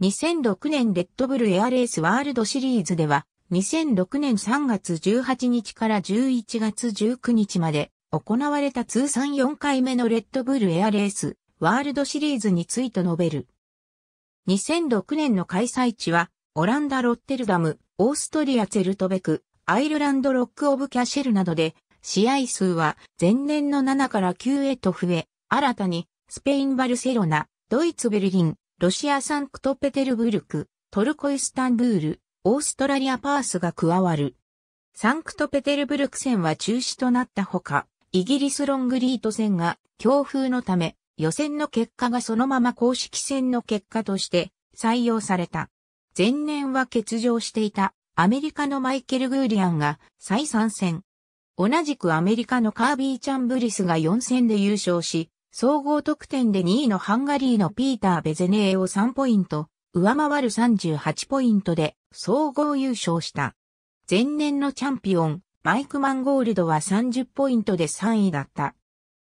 2006年レッドブルエアレースワールドシリーズでは、2006年3月18日から11月19日まで行われた通算4回目のレッドブルエアレースワールドシリーズについて述べる。2006年の開催地は、オランダ・ロッテルダム、オーストリア・ツェルトベク、アイルランド・ロック・オブ・キャシェルなどで、試合数は前年の7から9へと増え、新たにスペイン・バルセロナ、ドイツ・ベルリン、ロシア・サンクトペテルブルク、トルコ・イスタンブール、オーストラリア・パースが加わる。サンクトペテルブルク戦は中止となったほか、イギリスロングリート戦が強風のため予選の結果がそのまま公式戦の結果として採用された。前年は欠場していたアメリカのマイケル・グーリアンが再参戦。同じくアメリカのカービー・チャンブリスが4戦で優勝し、総合得点で2位のハンガリーのピーター・ベゼネーを3ポイント、上回る38ポイントで総合優勝した。前年のチャンピオン、マイク・マンゴールドは30ポイントで3位だった。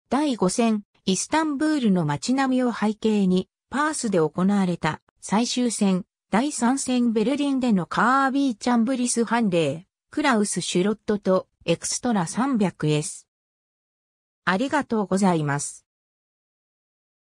第5戦、イスタンブールの街並みを背景に、パースで行われた最終戦、第3戦ベルリンでのカービー・チャンブリス・ハンレー、クラウス・シュロットとエクストラ 300S。ありがとうございます。